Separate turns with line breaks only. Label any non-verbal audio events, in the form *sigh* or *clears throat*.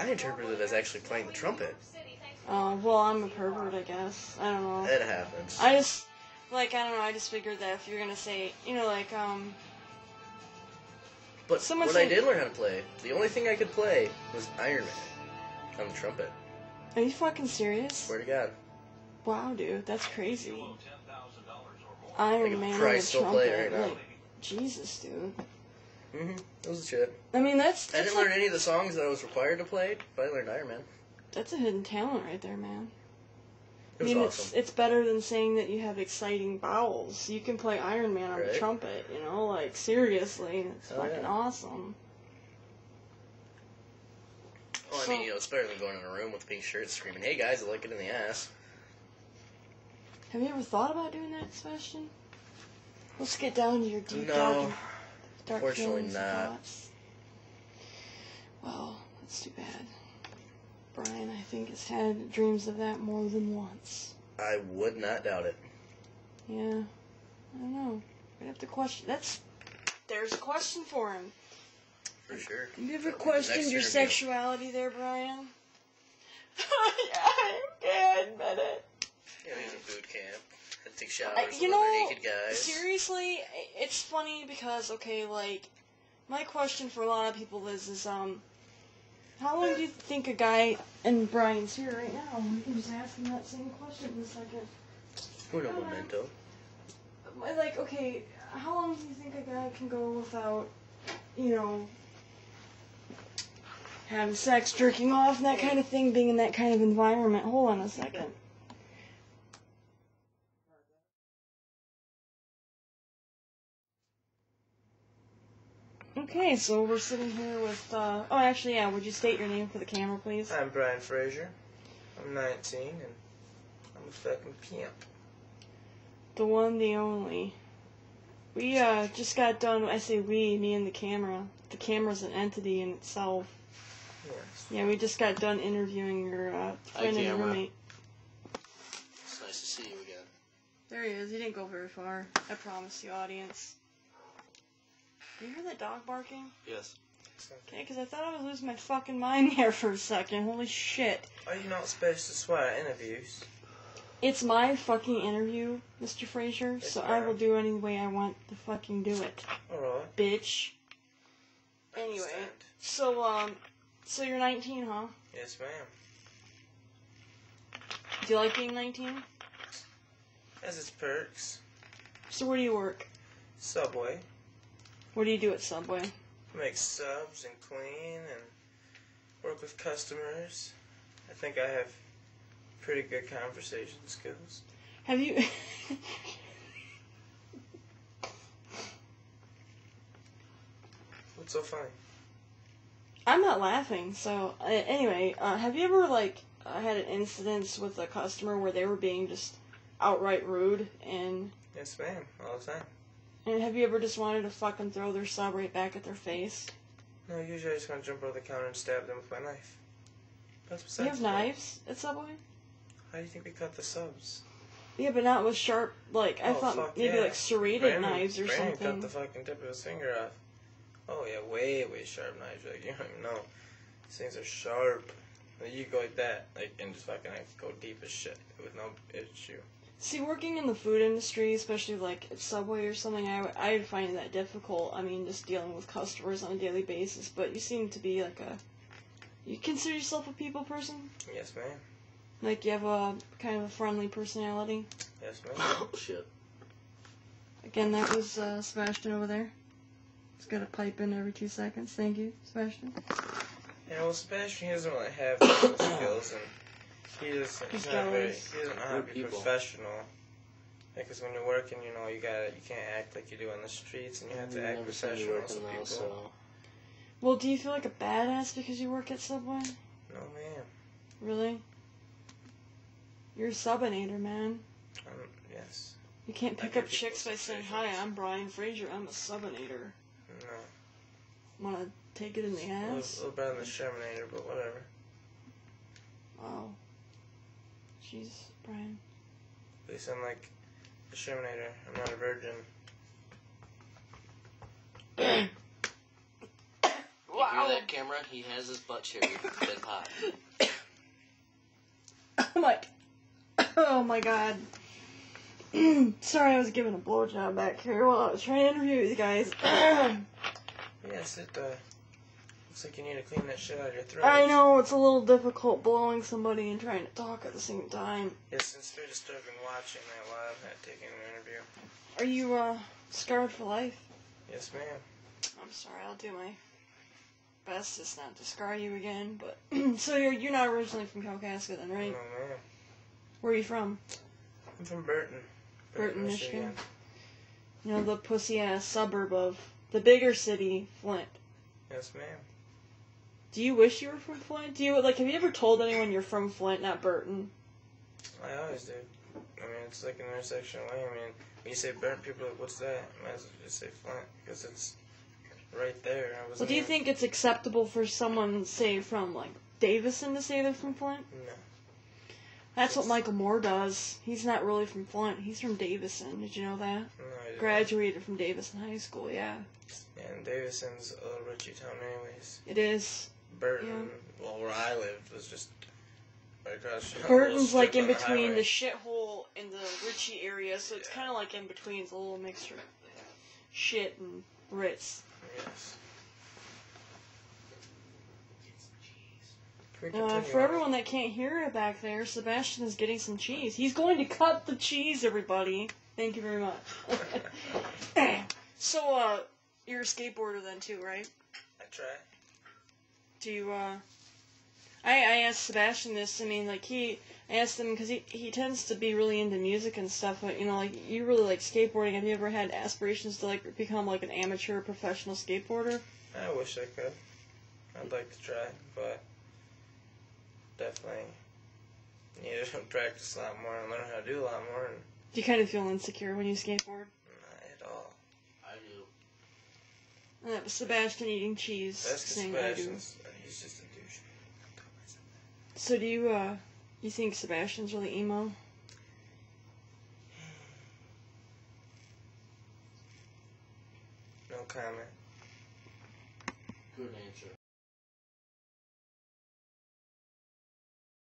I interpreted it as actually playing the trumpet.
Uh, well, I'm a pervert, I guess. I don't know.
It happens.
I just, like, I don't know, I just figured that if you're gonna say, you know, like, um,
but
someone
when I did learn how to play, the only thing I could play was Iron Man on the trumpet.
are you fucking serious?
Swear to God.
Wow, dude, that's crazy.
I
Iron
could
Man
probably
on the trumpet,
right now.
like, Jesus, dude.
Hmm That was the shit.
I mean, that's
I didn't
like-
learn any of the songs that I was required to play, but I learned Iron Man.
that's a hidden talent right there, man.
It
I mean,
awesome.
it's it's better than saying that you have exciting bowels. You can play Iron Man on the trumpet, you know, like seriously, it's
Hell
fucking
yeah.
awesome.
Well, I mean, you know, it's better than going in a room with pink shirts screaming, "Hey guys, I like it in the ass."
Have you ever thought about doing that, Sebastian? Let's get down to your deep
No,
dark, dark
fortunately
feelings
not.
thoughts. Well, that's too bad. Brian, I think, has had dreams of that more than once.
I would not doubt it.
Yeah, I don't know. We have to question. That's there's a question for him.
For sure.
You ever
That'll be the
questioned your
interview.
sexuality there, Brian? *laughs* I can't admit it.
Yeah, he's in boot camp. To take showers
I-
with
you
other
know,
naked guys.
seriously, it's funny because okay, like my question for a lot of people is is um, how long do you think a guy and Brian's here right now? We can just ask him that same question in a second.
Uno momento.
Like, okay, how long do you think a guy can go without, you know, having sex, jerking off, and that kind of thing, being in that kind of environment? Hold on a second. Okay, so we're sitting here with, uh, oh, actually, yeah, would you state your name for the camera, please?
I'm Brian Fraser. I'm 19 and I'm a fucking pimp.
The one, the only. We uh just got done. I say we, me and the camera. The camera's an entity in itself.
Yes.
Yeah, we just got done interviewing your uh, friend and
camera.
roommate.
It's nice to see you again.
There he is. He didn't go very far. I promise you, audience. Do you hear that dog barking?
Yes.
Okay, because I thought I was losing my fucking mind *laughs* there for a second. Holy shit.
Are you not supposed to swear at interviews?
It's my fucking interview, Mr. Fraser,
Yes,
so I will do any way I want to fucking do it,
Alright.
bitch. Anyway, so, um, so you're 19, huh?
Yes, ma'am.
Do you like being 19?
Has its perks.
So where do you work?
Subway.
What do you do at Subway?
Make subs and clean and work with customers. I think I have pretty good conversation skills.
Have you... *laughs*
What's so funny?
I'm not laughing, so, uh, anyway, uh, have you ever, like, uh, had an incident with a customer where they were being just outright rude, and,
Yes, ma'am. All the time.
And have you ever just wanted to fucking throw their sub right back at their face?
No, usually I just want to jump over the counter and stab them with my knife. That's
You
besides
have
the point.
knives at Subway?
How do you think we cut the subs?
Yeah, but not with sharp, like, I
Oh,
thought maybe
yeah.
like serrated
Brandon-
knives or
Brandon
something.
cut the fucking tip of his finger off. Oh yeah, way way sharp knives. Like *laughs* you don't even know. These things are sharp. Like, you go like that, like and just fucking like go deep as shit with no issue.
See, working in the food industry, especially like at Subway or something, I, would- I find that difficult. I mean, just dealing with customers on a daily basis. But you seem to be like a. You consider yourself a people person?
Yes, ma'am.
Like you have a kind of a friendly personality?
Yes, ma'am. *coughs*
Oh shit.
Again, that was uh, Sebastian over there. He's got a pipe in every two seconds. Thank you, Sebastian.
You know, Sebastian he doesn't really have *coughs* those skills, and he doesn't. He's
He's
not very.
jealous.
He doesn't know how to be
people.
professional. Because when you're working, you know, you gotta, you can't act like you do on the streets, and you have to act
Never you
professional.
working
people,
so
Well, do you feel like a badass because you work at Subway?
no, ma'am.
Really? You're a subinator, man.
Um, yes.
You can't pick up chicks by saying, "Hi, I'm Brian Fraser. I'm a subinator."
No.
Want to take it in the ass?
A little,
ass?
little better than the Shermanator, but whatever.
Wow. Jeez, Brian.
At least I'm like a Shermanator. I'm not a virgin.
Wow.
hear that camera? He has his butt cherry been popped.
Oh my. Oh my god. *coughs* Sorry, I was giving a blowjob back here while I was trying to interview you guys. *coughs*
Yes, it uh, looks like you need to clean that shit out of your throat.
I know it's a little difficult blowing somebody and trying to talk at the same time.
Yes, since they're and watching that live, not taking an interview.
Are you uh scarred for life?
Yes, ma'am.
I'm sorry, I'll do my best just not to scar you again. But *clears throat* so you're you're not originally from Kalkaska then, right?
No, ma'am.
Where are you from?
I'm from Burton.
Burton, Michigan. You know the pussy ass suburb of the bigger city, Flint.
Yes, ma'am.
Do you wish you were from Flint? Do you like? Have you ever told anyone you're from Flint, not Burton?
I always do. I mean, it's like an intersection way. I mean, when you say Burton, people are like, what's that? I Might as well just say Flint, because it's right there. I was
Well, do you think it's acceptable for someone, say, from like Davison, to say they're from Flint?
No.
That's what Michael Moore does. He's not really from Flint. He's from Davison. Did you know that?
No, I didn't.
Graduated from Davison High School. Yeah,
Yeah, and Davison's a little Richie town anyways.
it is.
Burton, well, where I lived, was just right across the
Burton's like in
on the
between the shithole and the Ritchie area, so it's
Yeah.
kind of like in between. It's a little mixture. of Shit and Ritz.
Yes.
Uh, for everyone that can't hear it back there, Sebastian is getting some cheese. He's going to cut the cheese, everybody. Thank you very much. *laughs* *laughs* so, uh, you're a skateboarder then too, right?
I try.
Do you, uh, I, I asked Sebastian this, I mean, like, he, I asked him, because he, he tends to be really into music and stuff, but, you know, like, you really like skateboarding. Have you ever had aspirations to, like, become, like, an amateur professional skateboarder?
I wish I could. I'd like to try, but definitely need to *laughs* practice a lot more and learn how to do a lot more. And
Do you kind of feel insecure when you skateboard?
not at all.
I do.
And that was Sebastian eating cheese,
That's
saying
Sebastian's. He's just a douche.
So do you, uh, you think Sebastian's really emo?
No comment.
Good answer.